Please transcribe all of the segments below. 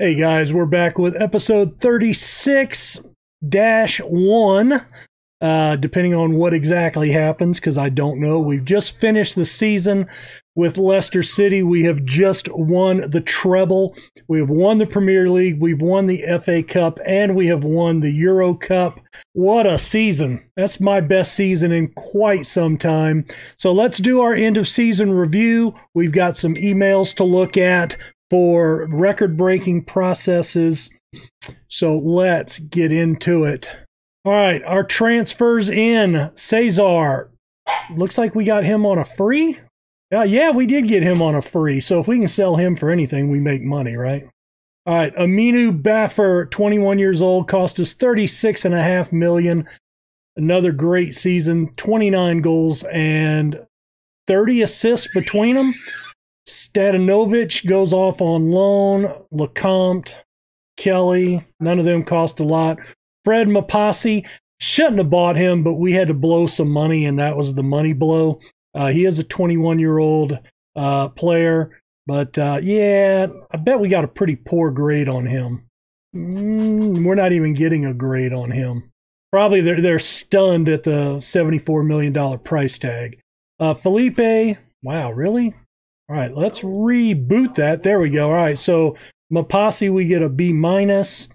Hey guys, we're back with episode 36 dash 1. Uh, depending on what exactly happens, because I don't know. We've just finished the season with Leicester City. We have just won the treble. We have won the Premier League. We've won the FA Cup, and we have won the Euro Cup. What a season! That's my best season in quite some time. So let's do our end of season review. We've got some emails to look at for record breaking processes. So let's get into it. All right, our transfers in Cesar. Looks like we got him on a free. Uh, yeah, we did get him on a free. So if we can sell him for anything, we make money, right? All right, Aminu Baffer, 21 years old, cost us 36 and a half million. Another great season, 29 goals and 30 assists between them. Stadinovic goes off on loan. Lecomte, Kelly, none of them cost a lot. Fred Mapasi shouldn't have bought him, but we had to blow some money, and that was the money blow. Uh, he is a 21 year old uh, player, but uh, yeah, I bet we got a pretty poor grade on him. Mm, we're not even getting a grade on him. Probably they're, they're stunned at the $74 million price tag. Uh, Felipe, wow, really? All right, let's reboot that. There we go. All right, so Mapasi, we get a B minus.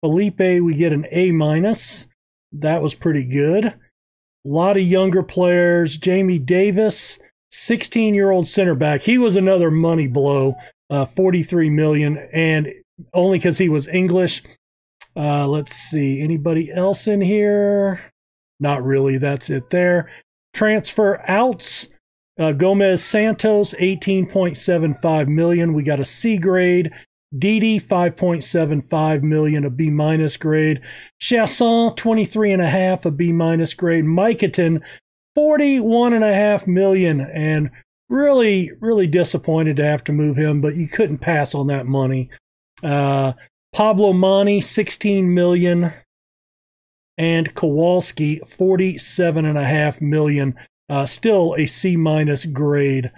Felipe, we get an A minus. That was pretty good. A lot of younger players. Jamie Davis, 16 year old center back. He was another money blow, uh, 43 million, and only because he was English. Uh, let's see. Anybody else in here? Not really. That's it there. Transfer outs. Uh, Gomez Santos, 18.75 million. We got a C grade. Didi, 5.75 million, a B minus grade. Chasson, 23 and a half, a B minus grade. Miketon, 41 and a half million. And really, really disappointed to have to move him, but you couldn't pass on that money. Uh, Pablo Mani, 16 million. And Kowalski, 47 and a half million. Uh, still a C minus grade.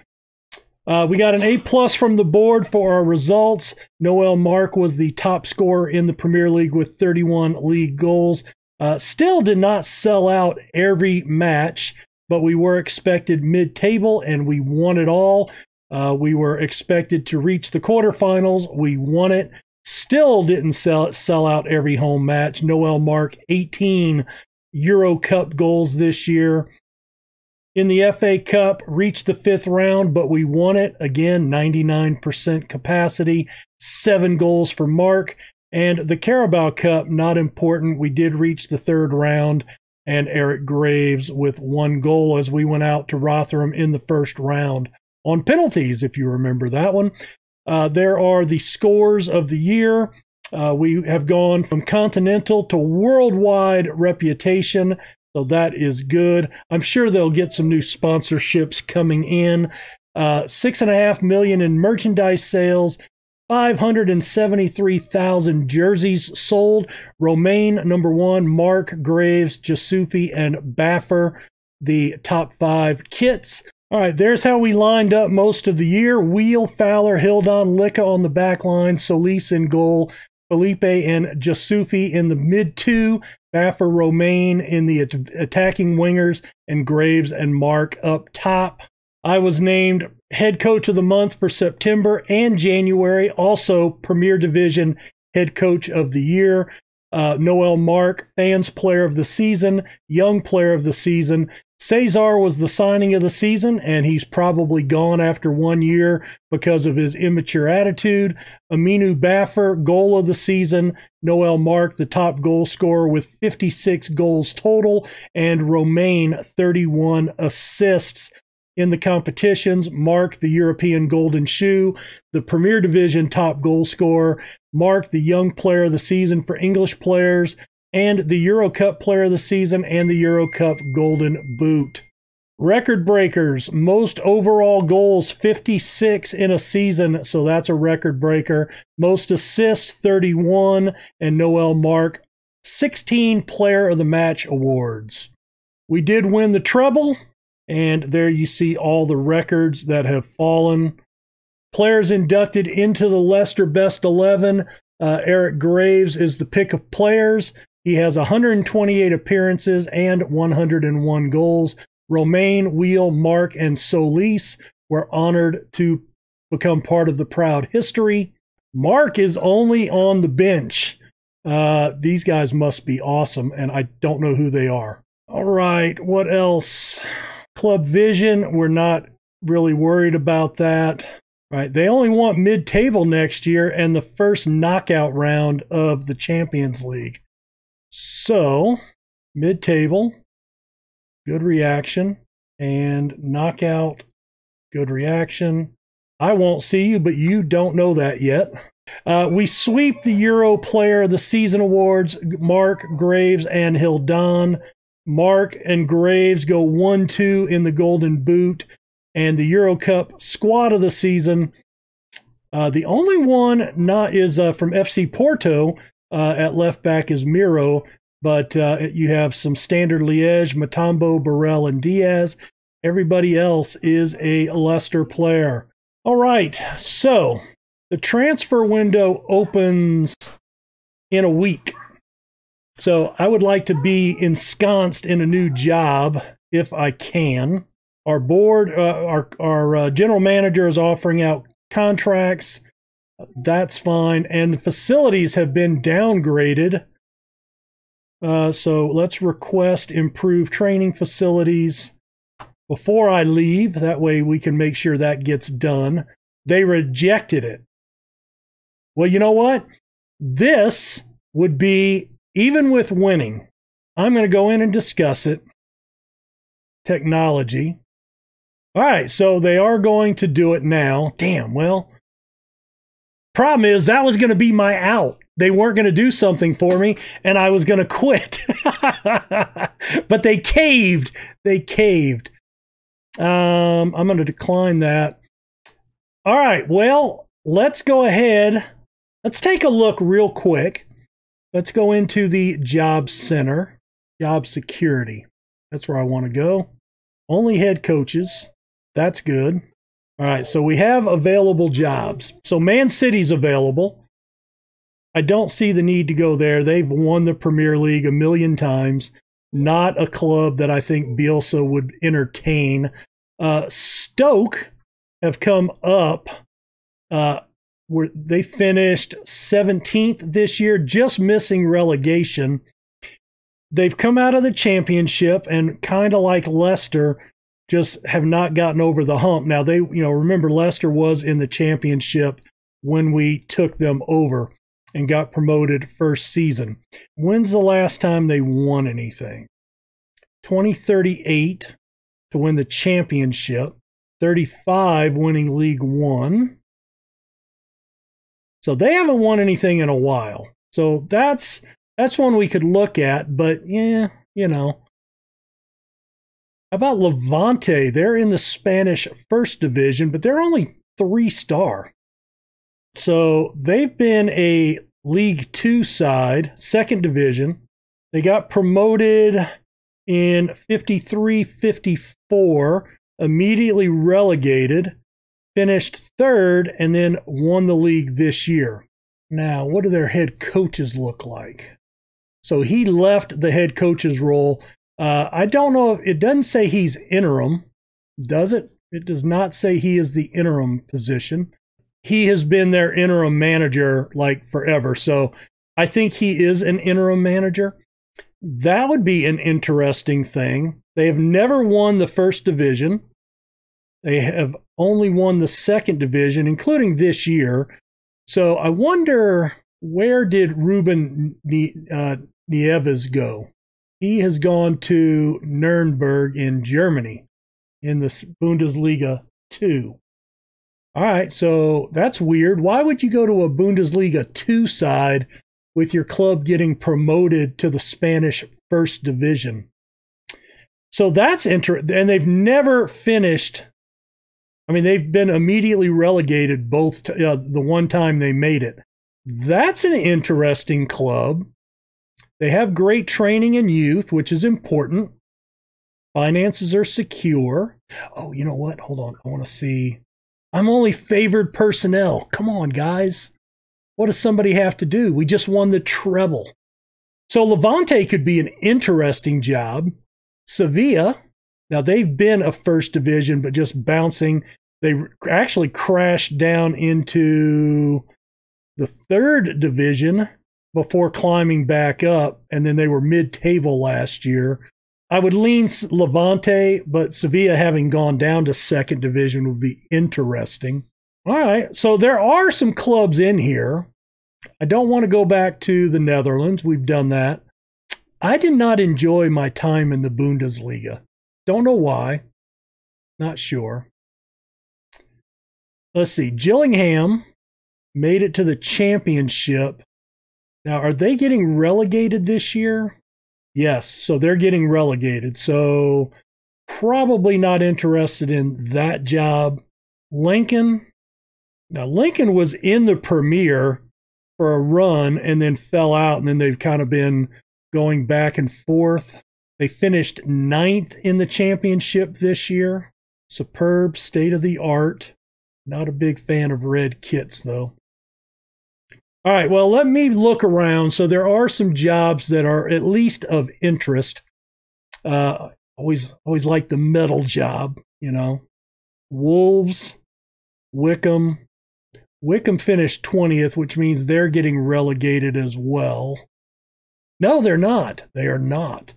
Uh, we got an A plus from the board for our results. Noel Mark was the top scorer in the Premier League with 31 league goals. Uh, still did not sell out every match, but we were expected mid table and we won it all. Uh, we were expected to reach the quarterfinals. We won it. Still didn't sell sell out every home match. Noel Mark 18 Euro Cup goals this year in the FA Cup, reached the fifth round, but we won it again, 99% capacity, seven goals for Mark. And the Carabao Cup, not important. We did reach the third round, and Eric Graves with one goal as we went out to Rotherham in the first round on penalties, if you remember that one. Uh, there are the scores of the year. Uh, we have gone from continental to worldwide reputation. So that is good. I'm sure they'll get some new sponsorships coming in. Uh, six and a half million in merchandise sales, 573,000 jerseys sold. Romain, number one, Mark, Graves, Jasufi, and Baffer, the top five kits. All right, there's how we lined up most of the year. Wheel, Fowler, Hildon, Licka on the back line, Solis in goal, Felipe and Jasufi in the mid two, Baffer Romain in the attacking wingers, and Graves and Mark up top. I was named head coach of the month for September and January, also Premier Division head coach of the year. Uh, Noel Mark, fans player of the season, young player of the season, Cesar was the signing of the season, and he's probably gone after one year because of his immature attitude. Aminu Baffer, goal of the season. Noel Mark, the top goal scorer with 56 goals total, and Romain, 31 assists. In the competitions, Mark, the European Golden Shoe, the Premier Division top goal scorer, Mark, the Young Player of the Season for English players, and the Euro Cup Player of the Season and the Euro Cup Golden Boot. Record breakers, most overall goals, 56 in a season, so that's a record breaker. Most assists, 31, and Noel Mark, 16 Player of the Match awards. We did win the treble, and there you see all the records that have fallen. Players inducted into the Leicester Best 11 Uh, Eric Graves is the pick of players. He has 128 appearances and 101 goals. Romain, Wheel, Mark, and Solis were honored to become part of the proud history. Mark is only on the bench. Uh, these guys must be awesome, and I don't know who they are. All right, what else? Club Vision, we're not really worried about that. Right, they only want mid-table next year and the first knockout round of the Champions League. So, mid-table, good reaction, and knockout, good reaction. I won't see you, but you don't know that yet. Uh, we sweep the Euro Player of the Season awards, Mark Graves and Hildan. Mark and Graves go 1 2 in the Golden Boot. And the Euro Cup Squad of the Season. Uh, the only one not is uh, from FC Porto uh, at left back is Miro, but uh, you have some standard Liège, Mutombo, Burrell, and Diaz. Everybody else is a Leicester player. All right, so the transfer window opens in a week. So I would like to be ensconced in a new job if I can. Our board, uh, our, our uh, general manager is offering out contracts. That's fine. And the facilities have been downgraded. Uh, so let's request improved training facilities before I leave. That way we can make sure that gets done. They rejected it. Well, you know what? This would be, even with winning, I'm going to go in and discuss it. Technology. All right, so they are going to do it now. Damn, well, problem is that was going to be my out. They weren't going to do something for me and I was going to quit. but they caved. They caved. Um, I'm going to decline that. All right, well, let's go ahead Let's take a look real quick. Let's go into the job center, job security. That's where I want to go. Only head coaches. That's good. All right, so we have available jobs. So Man City's available. I don't see the need to go there. They've won the Premier League a million times. Not a club that I think Bielsa would entertain. Uh, Stoke have come up. Uh, were they finished 17th this year, just missing relegation. They've come out of the championship and kind of like Leicester, just have not gotten over the hump. Now they, you know, remember Leicester was in the championship when we took them over and got promoted first season. When's the last time they won anything? 2038 to win the championship, 35 winning League 1. So they haven't won anything in a while. So that's that's one we could look at, but yeah, you know. How about Levante? They're in the Spanish first division, but they're only three star. So they've been a League Two side, second division. They got promoted in 53 54, immediately relegated finished third and then won the league this year. Now, what do their head coaches look like? So he left the head coach's role. Uh, I don't know if it doesn't say he's interim, does it? It does not say he is the interim position. He has been their interim manager like forever. So I think he is an interim manager. That would be an interesting thing. They have never won the first division. They have only won the second division, including this year. So I wonder where did Ruben uh, Nieves go? He has gone to Nuremberg in Germany in the Bundesliga 2. All right, so that's weird. Why would you go to a Bundesliga 2 side with your club getting promoted to the Spanish first division? So that's interesting. And they've never finished I mean, they've been immediately relegated both uh, the one time they made it. That's an interesting club. They have great training in youth, which is important. Finances are secure. Oh, you know what? Hold on. I want to see. I'm only favored personnel. Come on, guys. What does somebody have to do? We just won the treble. So Levante could be an interesting job. Sevilla, now they've been a first division, but just bouncing. They actually crashed down into the third division before climbing back up, and then they were mid table last year. I would lean Levante, but Sevilla having gone down to second division would be interesting. All right, so there are some clubs in here. I don't want to go back to the Netherlands. We've done that. I did not enjoy my time in the Bundesliga. Don't know why. Not sure. Let's see. Gillingham made it to the championship. Now, are they getting relegated this year? Yes, so they're getting relegated. So probably not interested in that job. Lincoln. Now, Lincoln was in the premiere for a run and then fell out, and then they've kind of been going back and forth. They finished ninth in the championship this year. Superb, state of the art. Not a big fan of red kits, though. All right, well, let me look around. So there are some jobs that are at least of interest. Uh, always, always like the metal job, you know. Wolves, Wycombe. Wycombe finished 20th, which means they're getting relegated as well. No, they're not. They are not.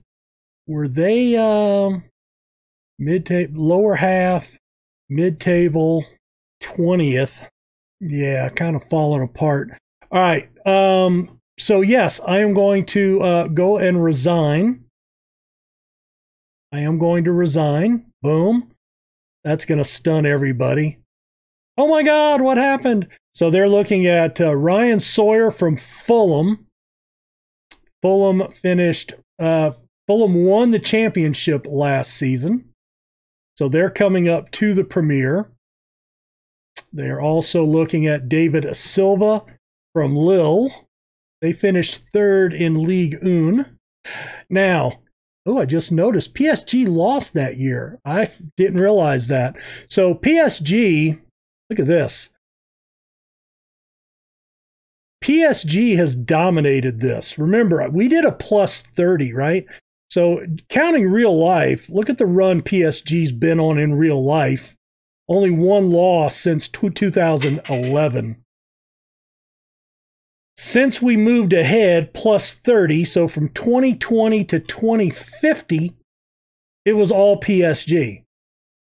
Were they um, mid table, lower half, mid table, 20th? Yeah, kind of falling apart. All right. Um, so, yes, I am going to uh, go and resign. I am going to resign. Boom. That's going to stun everybody. Oh my God, what happened? So they're looking at uh, Ryan Sawyer from Fulham. Fulham finished, uh, Fulham won the championship last season. So they're coming up to the Premier. They're also looking at David Silva from Lille. They finished third in League One. Now, oh, I just noticed PSG lost that year. I didn't realize that. So PSG, look at this. PSG has dominated this. Remember, we did a plus 30, right? So, counting real life, look at the run PSG's been on in real life. Only one loss since 2011. Since we moved ahead plus 30, so from 2020 to 2050, it was all PSG.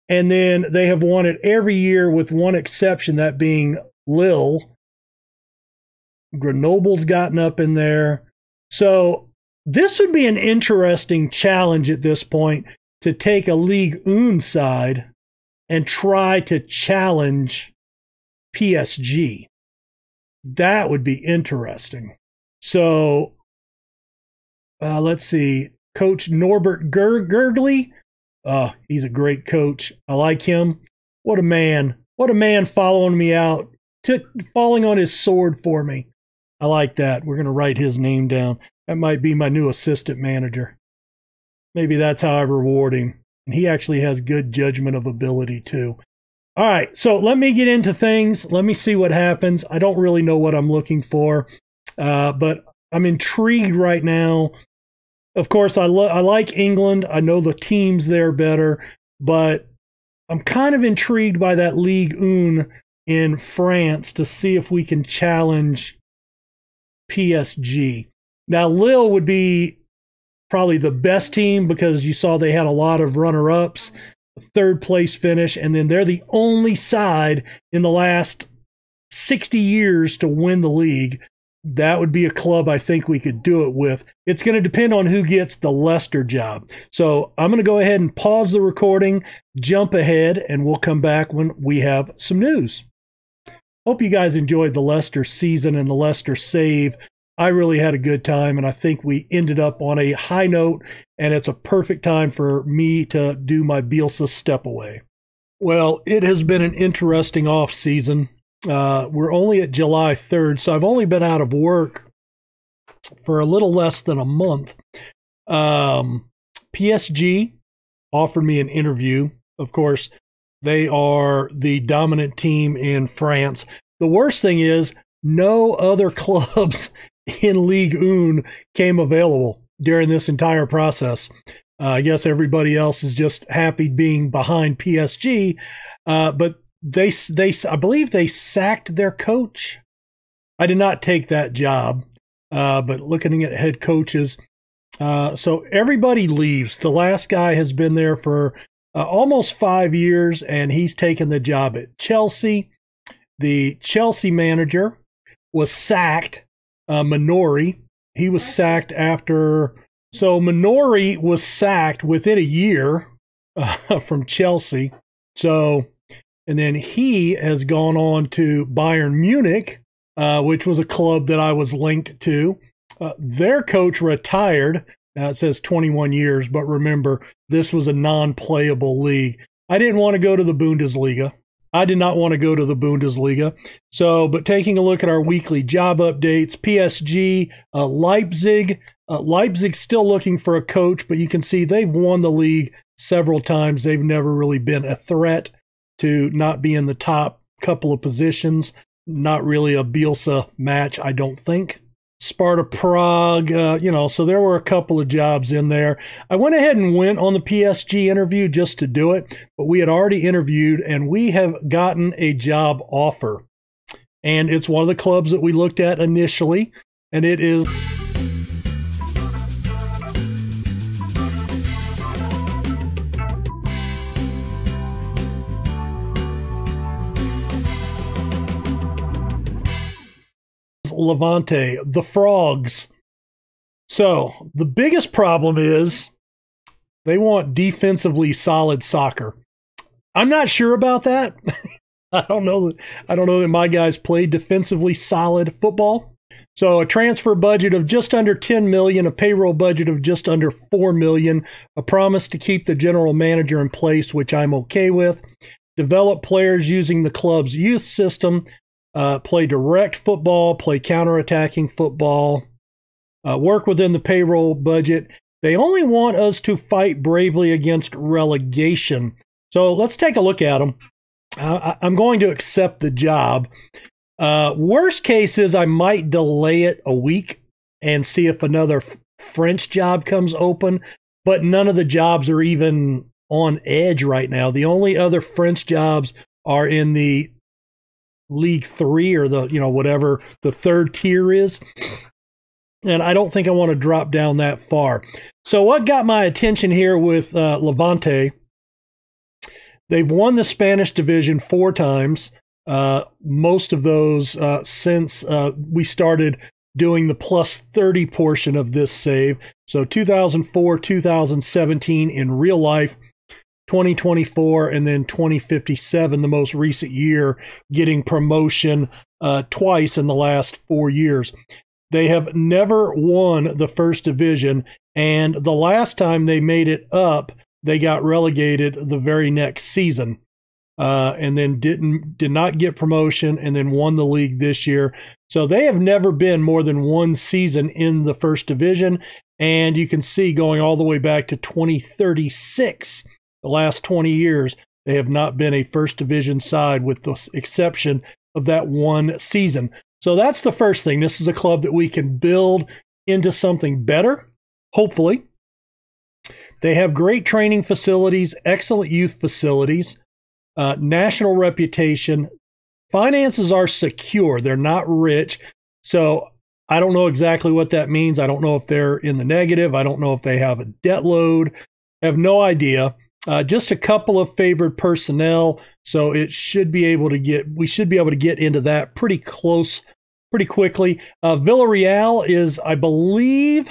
And then they have won it every year with one exception, that being Lille. Grenoble's gotten up in there. So this would be an interesting challenge at this point to take a League Un side and try to challenge PSG. That would be interesting. So uh, let's see. Coach Norbert Ger- Gergely. Uh, he's a great coach. I like him. What a man. What a man following me out, to, falling on his sword for me. I like that. We're going to write his name down. That might be my new assistant manager. Maybe that's how I reward him. And he actually has good judgment of ability, too. All right, so let me get into things. Let me see what happens. I don't really know what I'm looking for, uh, but I'm intrigued right now. Of course, I, lo- I like England. I know the teams there better, but I'm kind of intrigued by that League 1 in France to see if we can challenge PSG. Now, Lille would be probably the best team because you saw they had a lot of runner ups third place finish, and then they're the only side in the last 60 years to win the league. That would be a club I think we could do it with. It's going to depend on who gets the Leicester job. So I'm going to go ahead and pause the recording, jump ahead, and we'll come back when we have some news. Hope you guys enjoyed the Leicester season and the Leicester save. I really had a good time, and I think we ended up on a high note, and it's a perfect time for me to do my Bielsa step away. Well, it has been an interesting off season. Uh, we're only at July 3rd, so I've only been out of work for a little less than a month. Um, PSG offered me an interview. Of course, they are the dominant team in France. The worst thing is no other clubs in League Un came available during this entire process. Uh, I guess everybody else is just happy being behind PSG, uh, but they they I believe they sacked their coach. I did not take that job, uh, but looking at head coaches, uh, so everybody leaves. The last guy has been there for uh, almost five years, and he's taken the job at Chelsea. The Chelsea manager was sacked. Uh, Minori, he was sacked after. So Minori was sacked within a year uh, from Chelsea. So, and then he has gone on to Bayern Munich, uh, which was a club that I was linked to. Uh, their coach retired. Now it says 21 years, but remember, this was a non playable league. I didn't want to go to the Bundesliga. I did not want to go to the Bundesliga. So, but taking a look at our weekly job updates, PSG, uh, Leipzig, uh, Leipzig still looking for a coach, but you can see they've won the league several times. They've never really been a threat to not be in the top couple of positions. Not really a Bielsa match, I don't think. Sparta Prague, uh, you know, so there were a couple of jobs in there. I went ahead and went on the PSG interview just to do it, but we had already interviewed and we have gotten a job offer. And it's one of the clubs that we looked at initially, and it is. Levante, the Frogs. So the biggest problem is they want defensively solid soccer. I'm not sure about that. I don't know. I don't know that my guys play defensively solid football. So a transfer budget of just under 10 million, a payroll budget of just under 4 million, a promise to keep the general manager in place, which I'm okay with. Develop players using the club's youth system uh, play direct football, play counterattacking football, uh, work within the payroll budget. They only want us to fight bravely against relegation. So let's take a look at them. Uh, I'm going to accept the job. Uh, worst case is I might delay it a week and see if another French job comes open, but none of the jobs are even on edge right now. The only other French jobs are in the League Three or the you know whatever the third tier is. And I don't think I want to drop down that far. So what got my attention here with uh, Levante? They've won the Spanish division four times. Uh, most of those uh, since uh, we started doing the plus 30 portion of this save. So 2004, 2017 in real life, 2024 and then 2057, the most recent year, getting promotion uh, twice in the last four years. They have never won the first division, and the last time they made it up, they got relegated the very next season. Uh, and then didn't did not get promotion and then won the league this year. So they have never been more than one season in the first division. And you can see going all the way back to 2036 the last 20 years, they have not been a first division side with the exception of that one season. So that's the first thing. This is a club that we can build into something better, hopefully. They have great training facilities, excellent youth facilities, uh, national reputation. Finances are secure, they're not rich. So I don't know exactly what that means. I don't know if they're in the negative. I don't know if they have a debt load. I have no idea. Uh, just a couple of favored personnel, so it should be able to get. We should be able to get into that pretty close, pretty quickly. Uh, Villarreal is, I believe,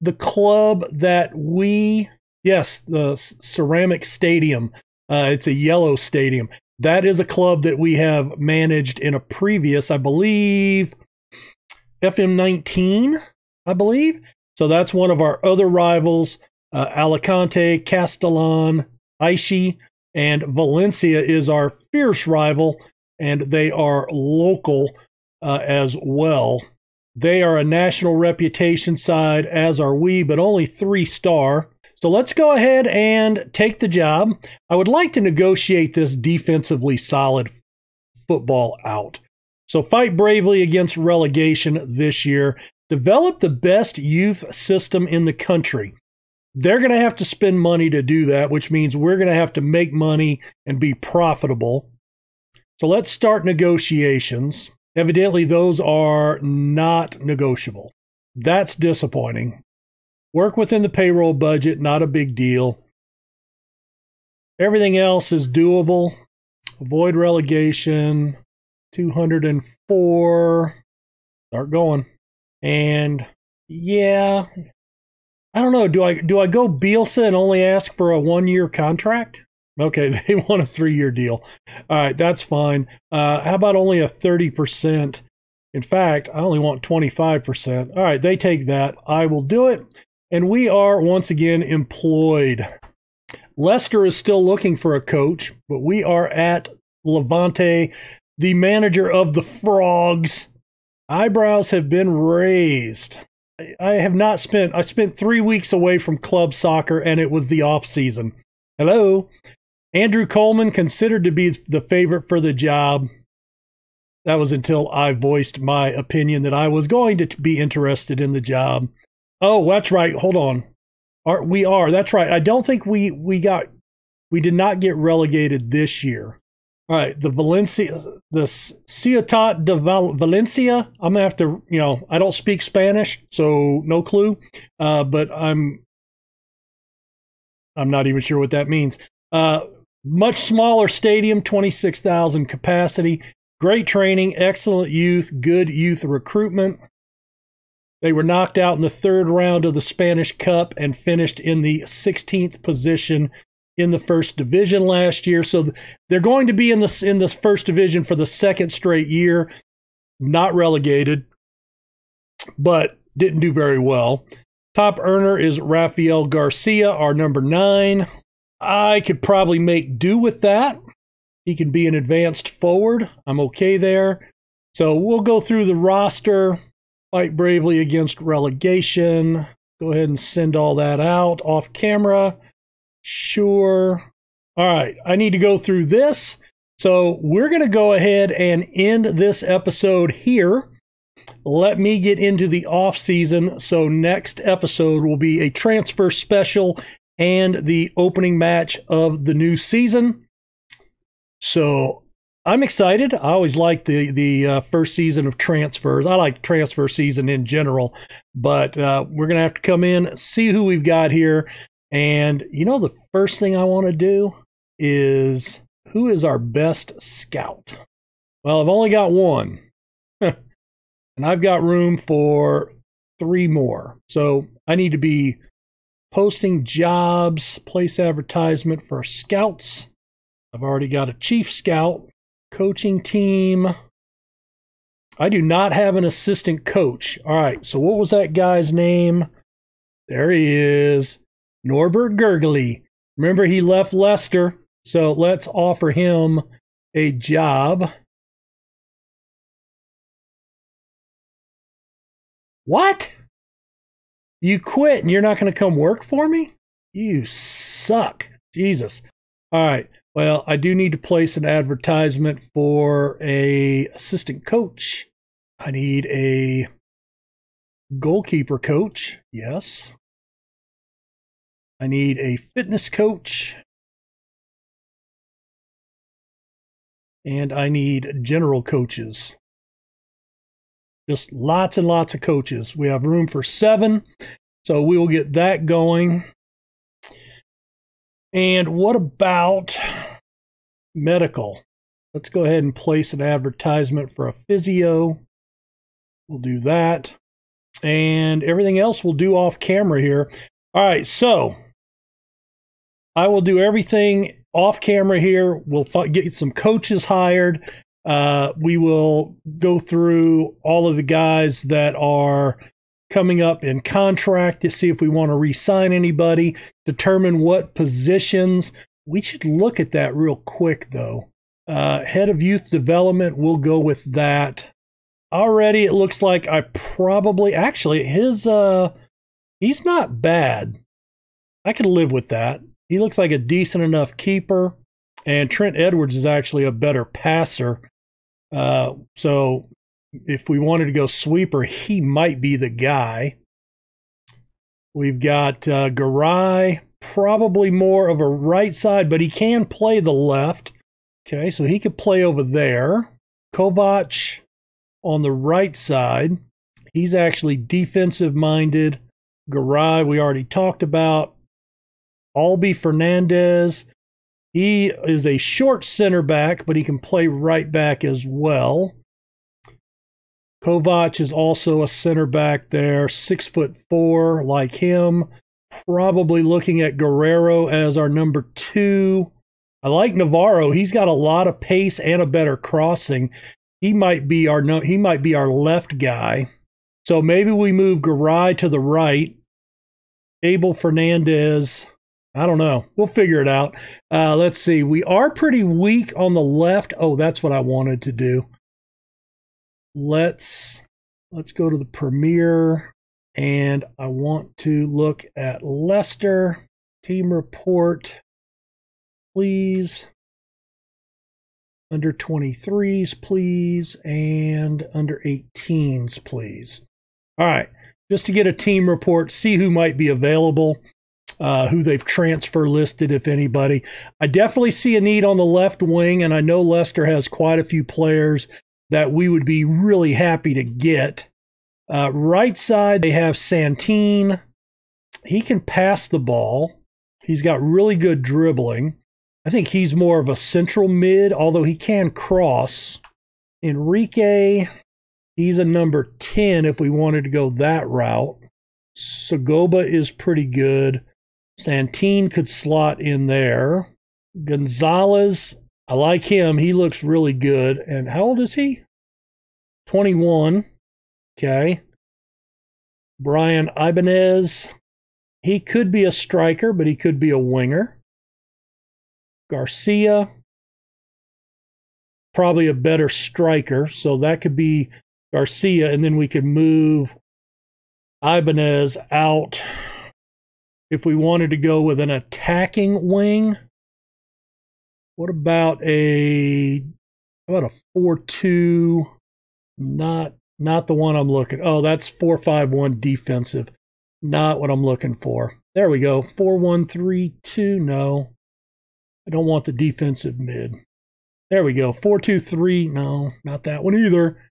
the club that we. Yes, the Ceramic Stadium. Uh, it's a yellow stadium. That is a club that we have managed in a previous, I believe, FM19. I believe. So that's one of our other rivals uh, Alicante, Castellon, Aichi, and Valencia is our fierce rival, and they are local uh, as well. They are a national reputation side, as are we, but only three star. So let's go ahead and take the job. I would like to negotiate this defensively solid football out. So fight bravely against relegation this year. Develop the best youth system in the country. They're going to have to spend money to do that, which means we're going to have to make money and be profitable. So let's start negotiations. Evidently, those are not negotiable. That's disappointing. Work within the payroll budget, not a big deal. Everything else is doable. Avoid relegation. 204. Start going. And yeah, I don't know. Do I do I go Bielsa and only ask for a one year contract? Okay, they want a three year deal. All right, that's fine. Uh, how about only a thirty percent? In fact, I only want twenty five percent. All right, they take that. I will do it. And we are once again employed. Leicester is still looking for a coach, but we are at Levante, the manager of the Frogs. Eyebrows have been raised. I have not spent, I spent three weeks away from club soccer and it was the off season. Hello. Andrew Coleman considered to be the favorite for the job. That was until I voiced my opinion that I was going to be interested in the job. Oh, that's right. Hold on. Are, we are. That's right. I don't think we we got we did not get relegated this year. All right, the Valencia, the Ciutat de Val- Valencia. I'm gonna have to, you know, I don't speak Spanish, so no clue. Uh, but I'm, I'm not even sure what that means. Uh, much smaller stadium, 26,000 capacity. Great training, excellent youth, good youth recruitment. They were knocked out in the third round of the Spanish Cup and finished in the 16th position in the first division last year. So they're going to be in this in this first division for the second straight year, not relegated, but didn't do very well. Top earner is Rafael Garcia, our number nine. I could probably make do with that. He can be an advanced forward. I'm okay there. So we'll go through the roster, fight bravely against relegation. Go ahead and send all that out off camera. Sure. All right. I need to go through this. So we're going to go ahead and end this episode here. Let me get into the off season. So next episode will be a transfer special and the opening match of the new season. So I'm excited. I always like the the uh, first season of transfers. I like transfer season in general, but uh, we're gonna have to come in see who we've got here. And you know, the first thing I want to do is who is our best scout? Well, I've only got one, and I've got room for three more. So I need to be posting jobs, place advertisement for scouts. I've already got a chief scout, coaching team. I do not have an assistant coach. All right, so what was that guy's name? There he is. Norbert Gergely. Remember, he left Leicester, so let's offer him a job. What? You quit and you're not going to come work for me? You suck. Jesus. All right. Well, I do need to place an advertisement for a assistant coach. I need a goalkeeper coach. Yes. I need a fitness coach. And I need general coaches. Just lots and lots of coaches. We have room for seven. So we will get that going. And what about medical? Let's go ahead and place an advertisement for a physio. We'll do that. And everything else we'll do off camera here. All right, so I will do everything off camera here. We'll get some coaches hired. Uh, we will go through all of the guys that are coming up in contract to see if we want to re-sign anybody, determine what positions. We should look at that real quick though. Uh, head of youth development, we'll go with that. Already, it looks like I probably actually his uh, he's not bad. I could live with that. He looks like a decent enough keeper. And Trent Edwards is actually a better passer. Uh, so if we wanted to go sweeper, he might be the guy. We've got uh, Garay, probably more of a right side, but he can play the left. Okay, so he could play over there. Kovac on the right side. He's actually defensive minded. Garay, we already talked about. Albie Fernandez. He is a short center back, but he can play right back as well. Kovac is also a center back there, six foot four, like him. Probably looking at Guerrero as our number two. I like Navarro. He's got a lot of pace and a better crossing. He might be our no, he might be our left guy. So maybe we move Garay to the right. Abel Fernandez. I don't know. We'll figure it out. Uh, let's see. We are pretty weak on the left. Oh, that's what I wanted to do. Let's let's go to the premiere and I want to look at Leicester team report please. Under 23s, please. And under 18s, please. All right. Just to get a team report, see who might be available, uh, who they've transfer listed, if anybody. I definitely see a need on the left wing, and I know Leicester has quite a few players that we would be really happy to get. Uh, right side, they have Santin. He can pass the ball. He's got really good dribbling. I think he's more of a central mid, although he can cross. Enrique, he's a number 10 if we wanted to go that route. Sagoba is pretty good. Santin could slot in there. Gonzalez, I like him. He looks really good. And how old is he? 21. Okay. Brian Ibanez, he could be a striker, but he could be a winger. Garcia, probably a better striker. So that could be Garcia, and then we could move Ibanez out if we wanted to go with an attacking wing. What about a about a four two? Not not the one I'm looking. Oh, that's four five one defensive. Not what I'm looking for. There we go. Four one three two. No. I don't want the defensive mid. There we go. 423. No, not that one either.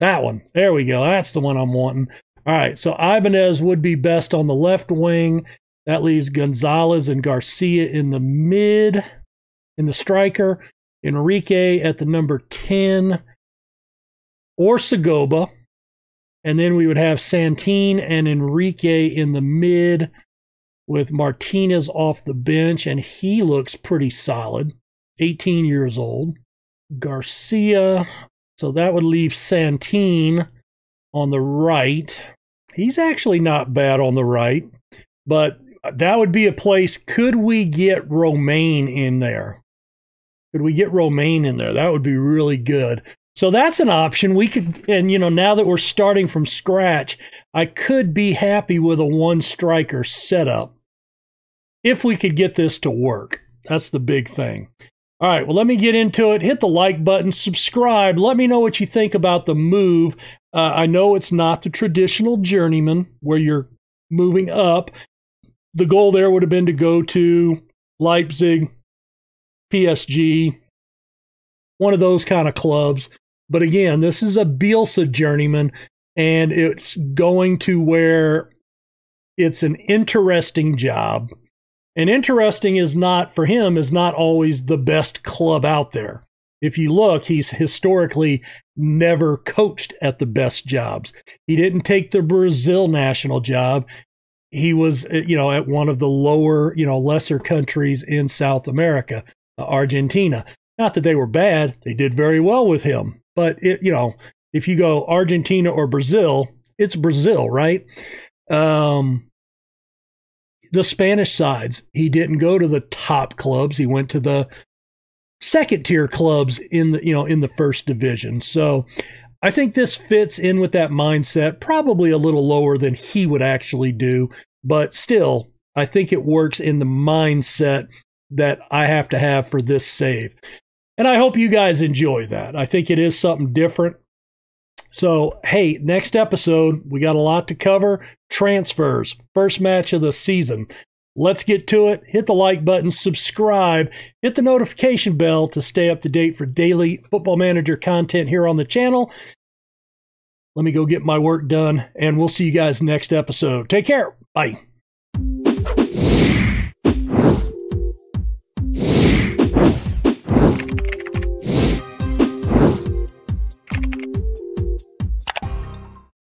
That one. There we go. That's the one I'm wanting. All right. So Ibanez would be best on the left wing. That leaves Gonzalez and Garcia in the mid, in the striker. Enrique at the number 10 or Sagoba. And then we would have Santin and Enrique in the mid with Martinez off the bench, and he looks pretty solid. 18 years old. Garcia, so that would leave Santin on the right. He's actually not bad on the right, but that would be a place. Could we get Romain in there? Could we get Romain in there? That would be really good. So that's an option. We could, and you know, now that we're starting from scratch, I could be happy with a one striker setup if we could get this to work. That's the big thing. All right, well, let me get into it. Hit the like button, subscribe. Let me know what you think about the move. Uh, I know it's not the traditional journeyman where you're moving up. The goal there would have been to go to Leipzig, PSG, one of those kind of clubs. But again, this is a Bielsa journeyman, and it's going to where it's an interesting job and interesting is not for him is not always the best club out there. If you look, he's historically never coached at the best jobs. He didn't take the Brazil national job. He was, uh, you know, at one of the lower, you know, lesser countries in South America, uh, Argentina. Not that they were bad; they did very well with him. But it, you know, if you go Argentina or Brazil, it's Brazil, right? Um, the Spanish sides. He didn't go to the top clubs. He went to the second tier clubs in the you know in the first division. So I think this fits in with that mindset, probably a little lower than he would actually do, but still, I think it works in the mindset that I have to have for this save. And I hope you guys enjoy that. I think it is something different. So, hey, next episode, we got a lot to cover. Transfers, first match of the season. Let's get to it. Hit the like button, subscribe, hit the notification bell to stay up to date for daily Football Manager content here on the channel. Let me go get my work done, and we'll see you guys next episode. Take care. Bye.